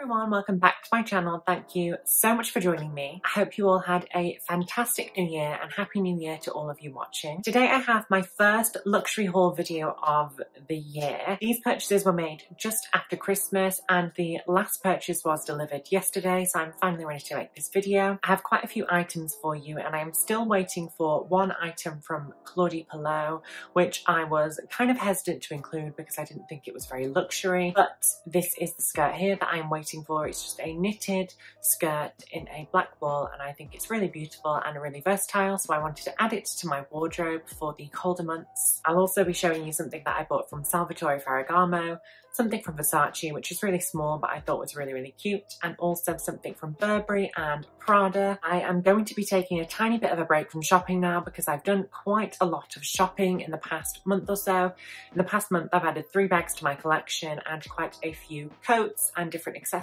everyone, welcome back to my channel. Thank you so much for joining me. I hope you all had a fantastic new year and happy new year to all of you watching. Today I have my first luxury haul video of the year. These purchases were made just after Christmas and the last purchase was delivered yesterday so I'm finally ready to make this video. I have quite a few items for you and I'm still waiting for one item from Claudie Pierlot which I was kind of hesitant to include because I didn't think it was very luxury but this is the skirt here that I'm waiting for. It's just a knitted skirt in a black wool and I think it's really beautiful and really versatile so I wanted to add it to my wardrobe for the colder months. I'll also be showing you something that I bought from Salvatore Ferragamo something from Versace, which is really small, but I thought was really, really cute, and also something from Burberry and Prada. I am going to be taking a tiny bit of a break from shopping now because I've done quite a lot of shopping in the past month or so. In the past month, I've added three bags to my collection and quite a few coats and different accessories.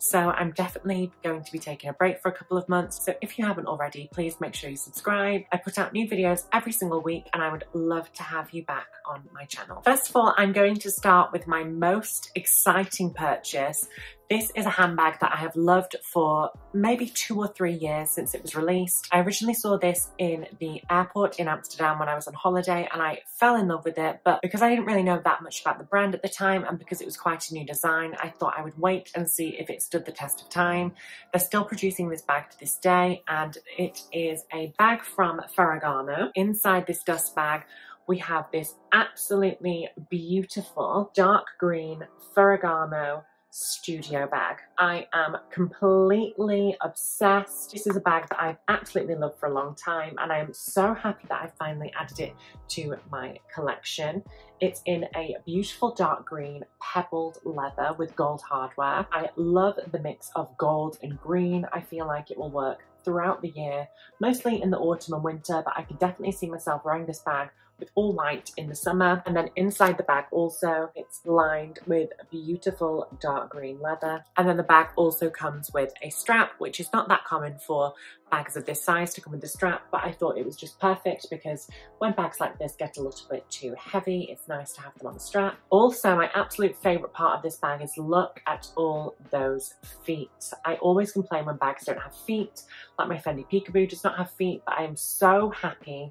So I'm definitely going to be taking a break for a couple of months. So if you haven't already, please make sure you subscribe. I put out new videos every single week and I would love to have you back on my channel. First of all, I'm going to start with my most exciting purchase. This is a handbag that I have loved for maybe two or three years since it was released. I originally saw this in the airport in Amsterdam when I was on holiday and I fell in love with it, but because I didn't really know that much about the brand at the time and because it was quite a new design, I thought I would wait and see if it stood the test of time. They're still producing this bag to this day and it is a bag from Ferragamo. Inside this dust bag, we have this absolutely beautiful dark green Ferragamo studio bag. I am completely obsessed. This is a bag that I've absolutely loved for a long time and I am so happy that I finally added it to my collection. It's in a beautiful dark green pebbled leather with gold hardware. I love the mix of gold and green. I feel like it will work throughout the year, mostly in the autumn and winter, but I could definitely see myself wearing this bag with all white in the summer. And then inside the bag also, it's lined with beautiful dark green leather. And then the bag also comes with a strap, which is not that common for bags of this size to come with a strap, but I thought it was just perfect because when bags like this get a little bit too heavy, it's nice to have them on the strap. Also, my absolute favorite part of this bag is look at all those feet. I always complain when bags don't have feet, like my Fendi Peekaboo does not have feet, but I am so happy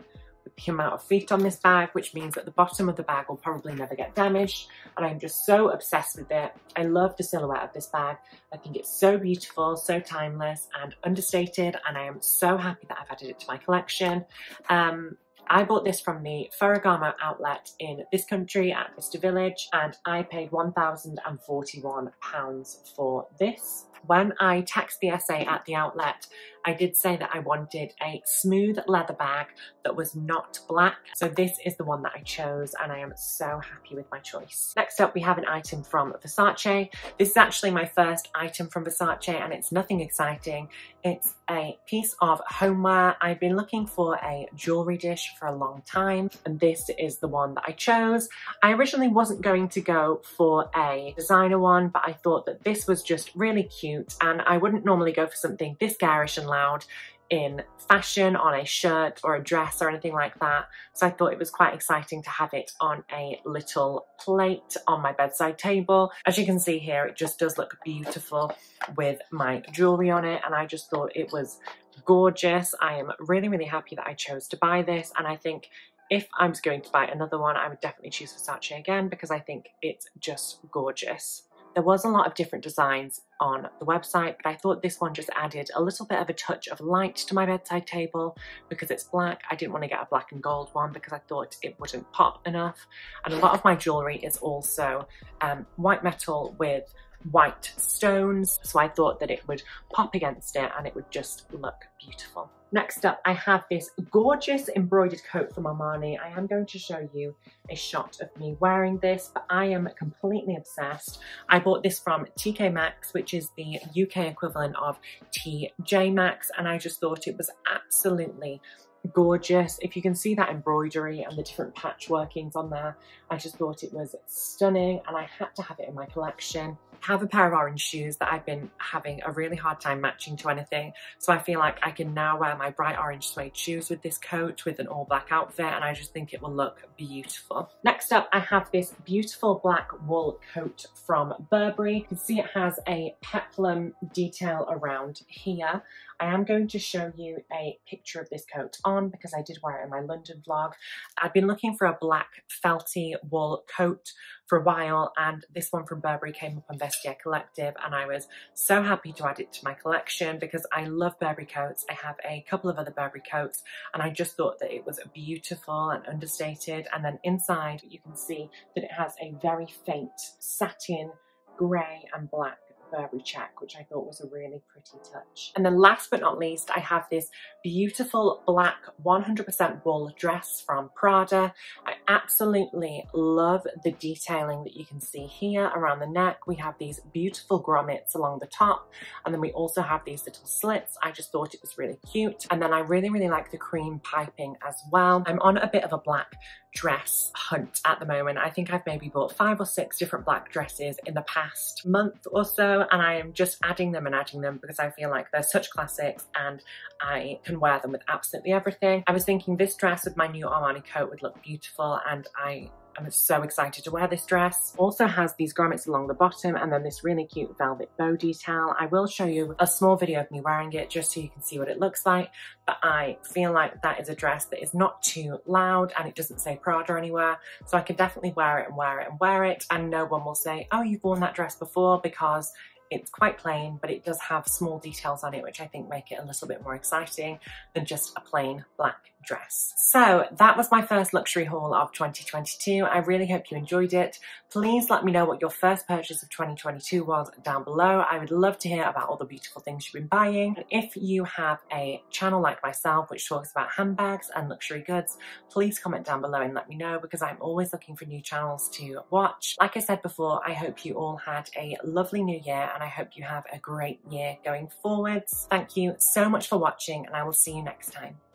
the amount of feet on this bag, which means that the bottom of the bag will probably never get damaged. And I'm just so obsessed with it. I love the silhouette of this bag. I think it's so beautiful, so timeless and understated. And I am so happy that I've added it to my collection. Um, I bought this from the Ferragamo outlet in this country at Bicester Village and I paid £1,041 for this. When I text the SA at the outlet, I did say that I wanted a smooth leather bag that was not black. So this is the one that I chose and I am so happy with my choice. Next up, we have an item from Versace. This is actually my first item from Versace and it's nothing exciting. It's a piece of homeware. I've been looking for a jewelry dish for a long time and this is the one that I chose. I originally wasn't going to go for a designer one, but I thought that this was just really cute and I wouldn't normally go for something this garish and loud in fashion on a shirt or a dress or anything like that. So I thought it was quite exciting to have it on a little plate on my bedside table. As you can see here, it just does look beautiful with my jewelry on it. And I just thought it was gorgeous. I am really, really happy that I chose to buy this. And I think if I'm going to buy another one, I would definitely choose Versace again because I think it's just gorgeous. There was a lot of different designs on the website, but I thought this one just added a little bit of a touch of light to my bedside table because it's black. I didn't want to get a black and gold one because I thought it wouldn't pop enough. And a lot of my jewellery is also um, white metal with white stones. So I thought that it would pop against it and it would just look beautiful. Next up, I have this gorgeous embroidered coat from Armani. I am going to show you a shot of me wearing this, but I am completely obsessed. I bought this from TK Maxx, which is the UK equivalent of TJ Maxx, and I just thought it was absolutely gorgeous. If you can see that embroidery and the different patch workings on there, I just thought it was stunning and I had to have it in my collection. A pair of orange shoes that I've been having a really hard time matching to anything. So I feel like I can now wear my bright orange suede shoes with this coat with an all black outfit and I just think it will look beautiful. Next up, I have this beautiful black wool coat from Burberry. You can see it has a peplum detail around here. I am going to show you a picture of this coat on because I did wear it in my London vlog. I've been looking for a black felty wool coat for a while and this one from Burberry came up on Vestiaire Collective and I was so happy to add it to my collection because I love Burberry coats. I have a couple of other Burberry coats and I just thought that it was beautiful and understated and then inside you can see that it has a very faint satin grey and black Burberry check, which I thought was a really pretty touch. And then last but not least, I have this beautiful black 100% wool dress from Prada. I absolutely love the detailing that you can see here around the neck. We have these beautiful grommets along the top, and then we also have these little slits. I just thought it was really cute. And then I really, really like the cream piping as well. I'm on a bit of a black dress hunt at the moment. I think I've maybe bought five or six different black dresses in the past month or so and I am just adding them and adding them because I feel like they're such classics and I can wear them with absolutely everything. I was thinking this dress with my new Armani coat would look beautiful and I I'm so excited to wear this dress. Also has these grommets along the bottom and then this really cute velvet bow detail. I will show you a small video of me wearing it just so you can see what it looks like. But I feel like that is a dress that is not too loud and it doesn't say Prada anywhere. So I can definitely wear it and wear it and wear it. And no one will say, oh, you've worn that dress before because it's quite plain, but it does have small details on it, which I think make it a little bit more exciting than just a plain black dress. So that was my first luxury haul of 2022. I really hope you enjoyed it. Please let me know what your first purchase of 2022 was down below. I would love to hear about all the beautiful things you've been buying. If you have a channel like myself, which talks about handbags and luxury goods, please comment down below and let me know because I'm always looking for new channels to watch. Like I said before, I hope you all had a lovely new year and I hope you have a great year going forwards. Thank you so much for watching and I will see you next time.